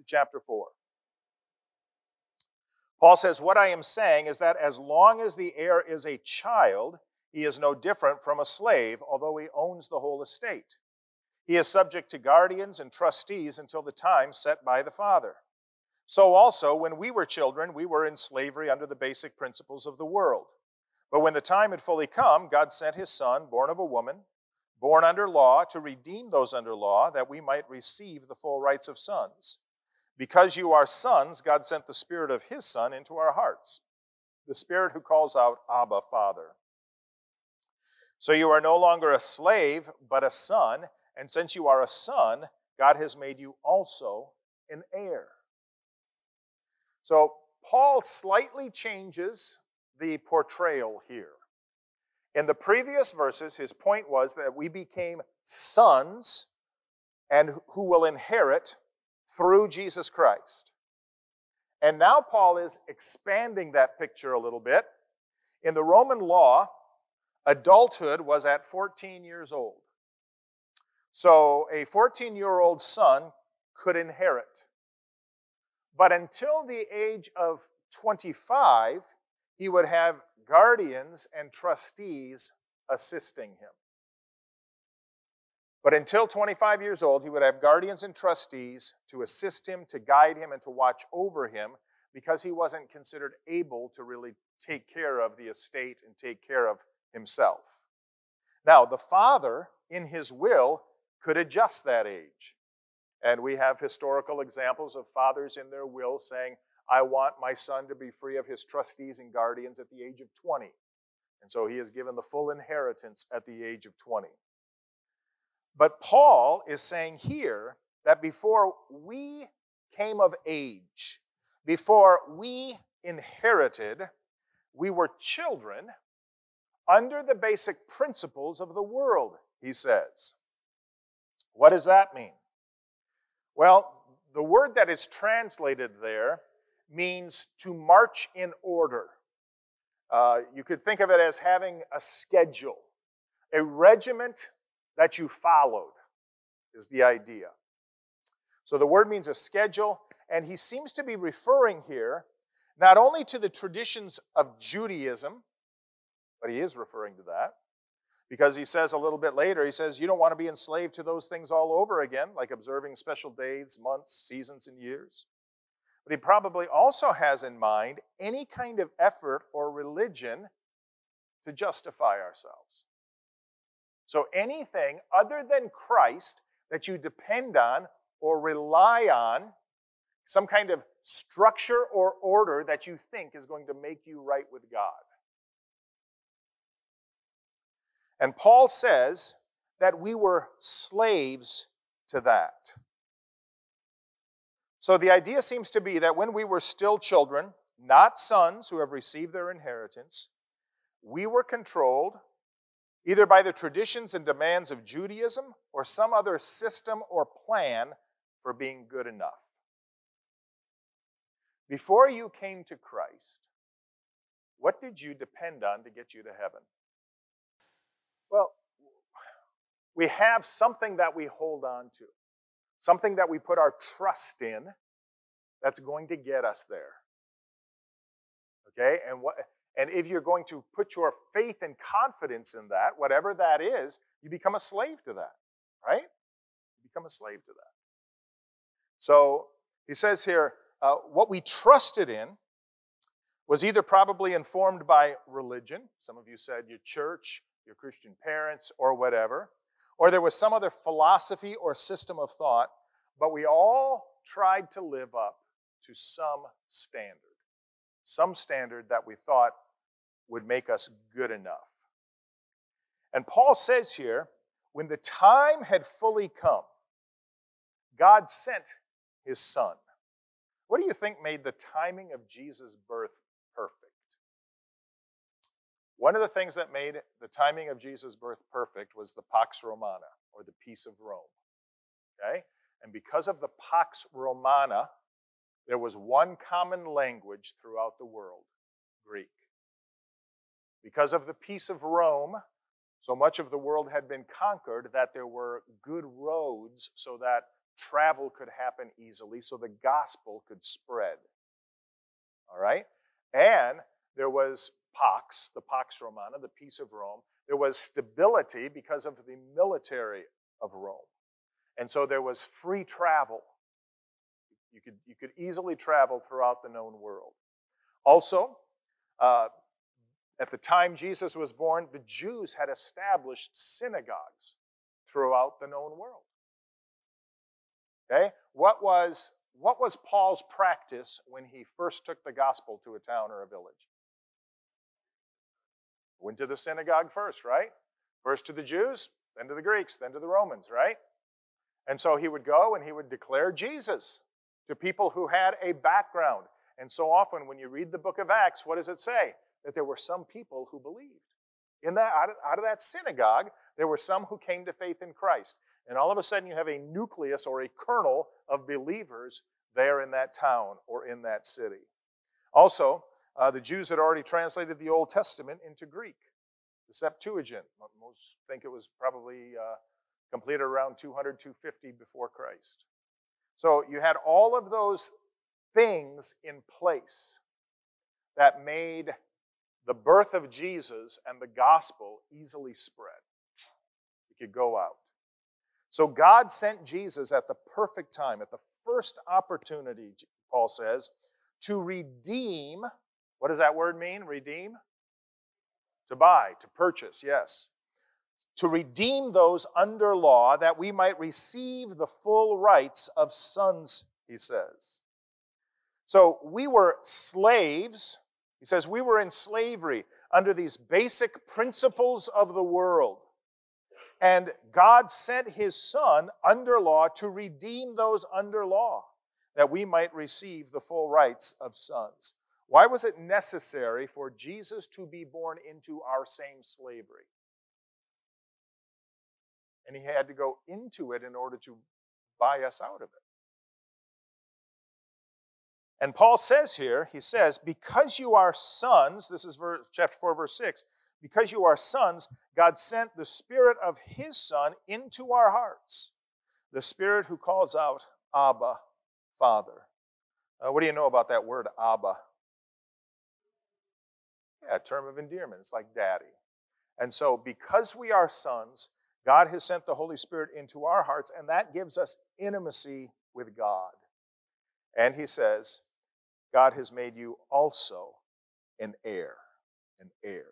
into chapter 4. Paul says, What I am saying is that as long as the heir is a child, he is no different from a slave, although he owns the whole estate. He is subject to guardians and trustees until the time set by the father. So also, when we were children, we were in slavery under the basic principles of the world. But when the time had fully come, God sent his son, born of a woman, born under law, to redeem those under law, that we might receive the full rights of sons. Because you are sons, God sent the Spirit of his Son into our hearts, the Spirit who calls out, Abba, Father. So you are no longer a slave, but a son, and since you are a son, God has made you also an heir. So Paul slightly changes the portrayal here. In the previous verses, his point was that we became sons and who will inherit through Jesus Christ. And now Paul is expanding that picture a little bit. In the Roman law, adulthood was at 14 years old. So a 14 year old son could inherit. But until the age of 25, he would have guardians and trustees assisting him. But until 25 years old, he would have guardians and trustees to assist him, to guide him, and to watch over him because he wasn't considered able to really take care of the estate and take care of himself. Now, the father, in his will, could adjust that age. And we have historical examples of fathers in their will saying, I want my son to be free of his trustees and guardians at the age of 20. And so he is given the full inheritance at the age of 20. But Paul is saying here that before we came of age, before we inherited, we were children under the basic principles of the world, he says. What does that mean? Well, the word that is translated there means to march in order. Uh, you could think of it as having a schedule, a regiment that you followed, is the idea. So the word means a schedule, and he seems to be referring here not only to the traditions of Judaism, but he is referring to that, because he says a little bit later, he says, You don't want to be enslaved to those things all over again, like observing special days, months, seasons, and years. But he probably also has in mind any kind of effort or religion to justify ourselves. So anything other than Christ that you depend on or rely on, some kind of structure or order that you think is going to make you right with God. And Paul says that we were slaves to that. So the idea seems to be that when we were still children, not sons who have received their inheritance, we were controlled either by the traditions and demands of Judaism or some other system or plan for being good enough. Before you came to Christ, what did you depend on to get you to heaven? Well, we have something that we hold on to, something that we put our trust in that's going to get us there. Okay? And what and if you're going to put your faith and confidence in that, whatever that is, you become a slave to that, right? You become a slave to that. So he says here, uh, what we trusted in was either probably informed by religion. Some of you said your church, your Christian parents, or whatever. Or there was some other philosophy or system of thought, but we all tried to live up to some standard. Some standard that we thought would make us good enough. And Paul says here, when the time had fully come, God sent his son. What do you think made the timing of Jesus' birth perfect? one of the things that made the timing of Jesus' birth perfect was the Pax Romana, or the peace of Rome. Okay? And because of the Pax Romana, there was one common language throughout the world Greek. Because of the peace of Rome, so much of the world had been conquered that there were good roads so that travel could happen easily so the gospel could spread. All right? And there was Pax, the Pax Romana, the peace of Rome. There was stability because of the military of Rome. And so there was free travel. You could, you could easily travel throughout the known world. Also, uh, at the time Jesus was born, the Jews had established synagogues throughout the known world. Okay? What was, what was Paul's practice when he first took the gospel to a town or a village? Went to the synagogue first, right? First to the Jews, then to the Greeks, then to the Romans, right? And so he would go and he would declare Jesus to people who had a background. And so often when you read the book of Acts, what does it say? That there were some people who believed. In that, out of, out of that synagogue, there were some who came to faith in Christ. And all of a sudden, you have a nucleus or a kernel of believers there in that town or in that city. Also, uh, the Jews had already translated the Old Testament into Greek, the Septuagint. Most think it was probably uh, completed around 200, 250 before Christ. So you had all of those things in place that made the birth of Jesus and the gospel easily spread. It could go out. So God sent Jesus at the perfect time, at the first opportunity, Paul says, to redeem. What does that word mean? Redeem? To buy, to purchase, yes to redeem those under law that we might receive the full rights of sons, he says. So we were slaves. He says we were in slavery under these basic principles of the world. And God sent his son under law to redeem those under law that we might receive the full rights of sons. Why was it necessary for Jesus to be born into our same slavery? and he had to go into it in order to buy us out of it. And Paul says here, he says, because you are sons, this is verse, chapter 4, verse 6, because you are sons, God sent the Spirit of His Son into our hearts, the Spirit who calls out, Abba, Father. Uh, what do you know about that word, Abba? Yeah, a term of endearment. It's like daddy. And so, because we are sons, God has sent the Holy Spirit into our hearts, and that gives us intimacy with God. And he says, God has made you also an heir, an heir.